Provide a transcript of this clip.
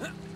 Huh?